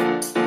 you